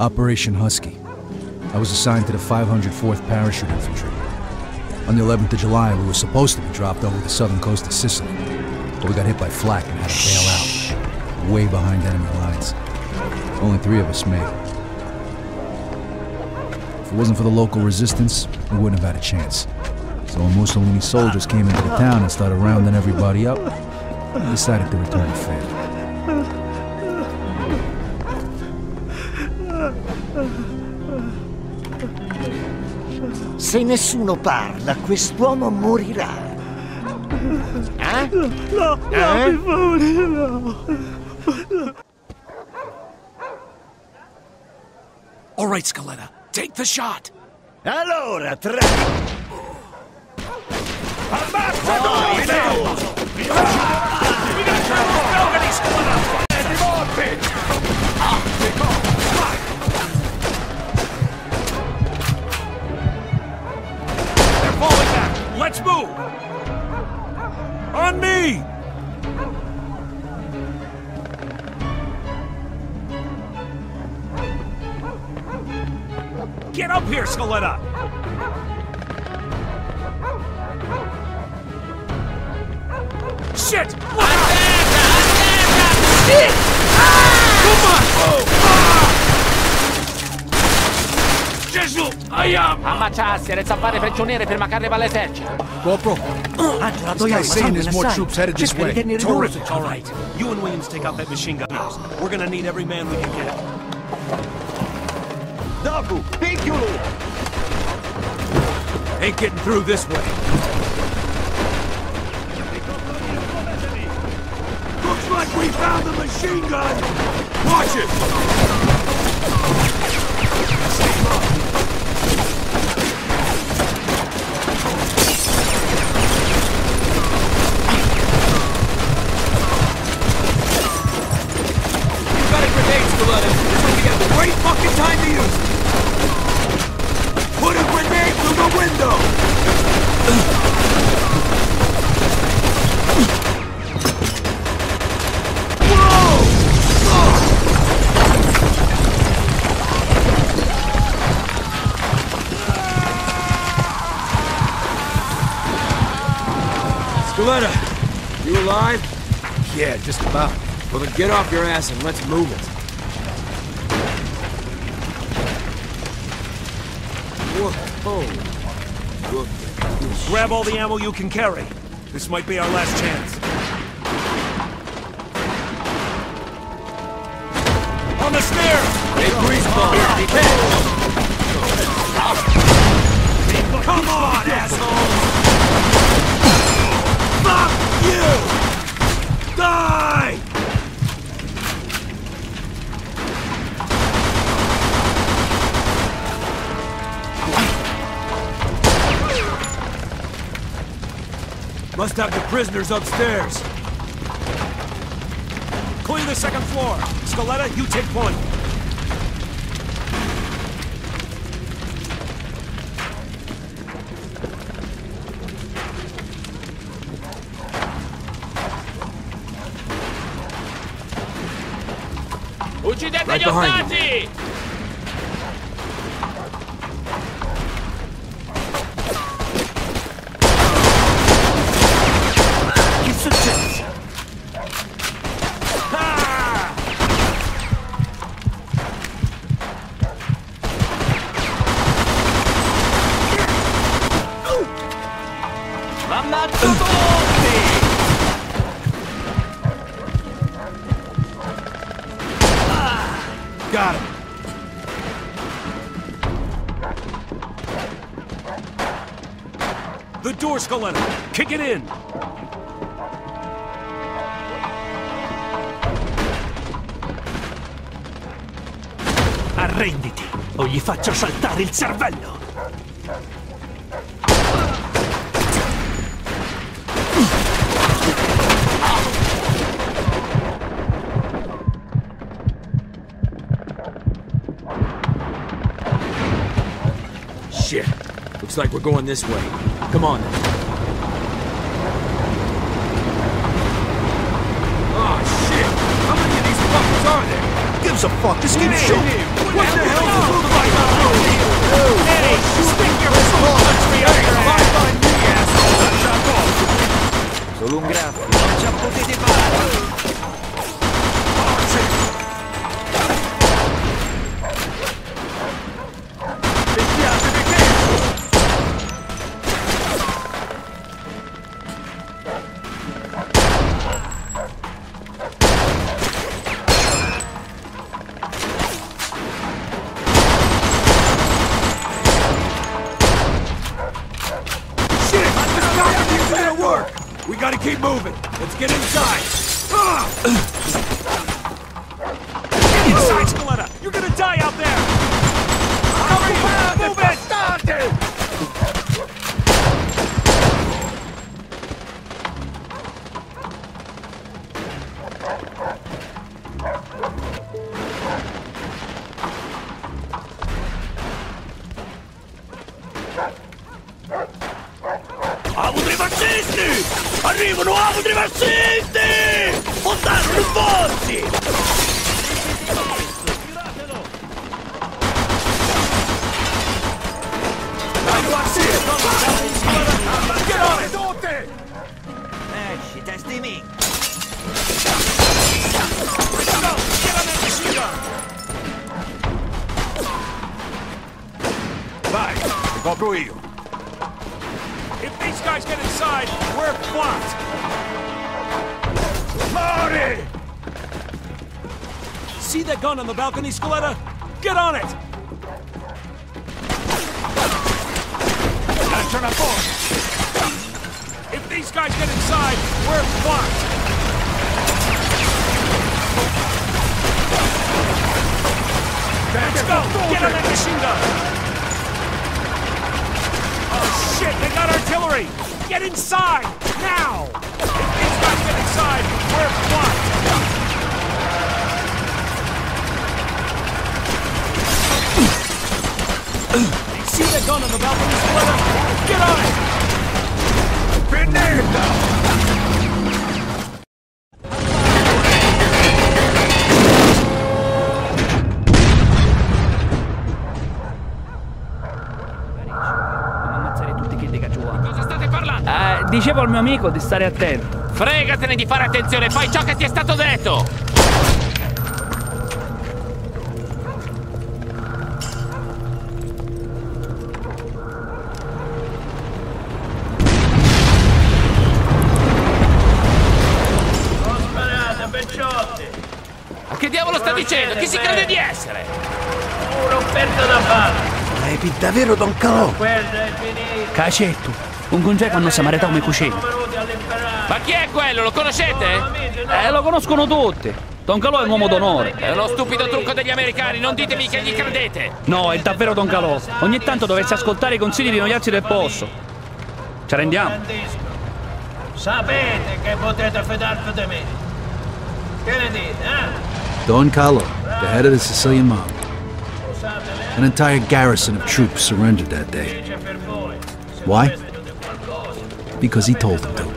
Operation Husky. I was assigned to the 504th Parachute Infantry. On the 11th of July, we were supposed to be dropped over the southern coast of Sicily, but we got hit by flak and had to bail out, way behind enemy lines. Only three of us made it. If it wasn't for the local resistance, we wouldn't have had a chance. So when Mussolini's soldiers came into the town and started rounding everybody up, we decided to return to family. Se nessuno parla, quest'uomo morirà. Eh? No, no, Eh? per favore, no. All right, Scaletta, take the shot. Allora, tre... They're up here, Scaletta. Shit! Look out! Shit! Come on! Gesù! Aiam! Ammacciarsi e zappare prigionieri prima che arriva l'esercito. Corporal, Angela, this guy's saying there's more troops headed this way. Terrific. All right. You and Williams take out that machine gun. We're gonna need every man we can get. Dopo, picchiolo! Ain't getting through this way. Looks like we found the machine gun. Watch it. You've great fucking time to use it. Put a grenade through the window! Scaletta, you alive? Yeah, just about. Well then get off your ass and let's move it. Whoa. Look at this Grab all the ammo you can carry. This might be our last chance. On the stairs! Hey, greaseball! Come on, assholes! Must have the prisoners upstairs. Clear the second floor. Scaletta, you take point. Uccidete Right gli behind ostaggi! The door, Scaletta. Kick it in. Arrenditi o gli faccio saltare il cervello. Looks like we're going this way. Come on. Oh, shit! How many of these fuckers are there? Gives a fuck, just keep shooting. What the hell is the oh, fight oh, Hey, oh, stick your full country up your Fine ass! by me, asshole! Solo un graffio. Gotta keep moving. Let's get inside. Get inside, Scaletta! You're gonna die out Arrivano audri fascisti! Fontano rinforzi! Get on it! Esci, testi mi! Go! Get on that machine gun! Vai, ti copro io. Guys get inside, we're blocked! Marty! See that gun on the balcony, Scaletta? Get on it! Lancia una porta! If these guys get inside, we're blocked! Let's go! Get on that machine gun! Shit, they got artillery! Get inside! Now! If these guys get inside, we're blocked! See that gun on the balcony, Splitter? Get on it! Benedetta! Eh, dicevo al mio amico di stare attento. Fregatene di fare attenzione, fai ciò che ti è stato detto! Ma che diavolo sta dicendo? Chi si crede di essere? Sarebi davvero Don Calò? Cacetto, un congeco quando si marità come cucina. Ma chi è quello? Lo conoscete? Eh, lo conoscono tutti. Don Calò è un uomo d'onore. È uno stupido trucco degli americani, non ditemi che gli credete! No, è davvero Don Calò. Ogni tanto dovresti ascoltare i consigli di noiazzi del posto. Ci rendiamo? Sapete che potete fidarvi di me. Che ne dite, eh? Don Carlo, the head of the Sicilian mob. An entire garrison of troops surrendered that day. Why? Because he told them to.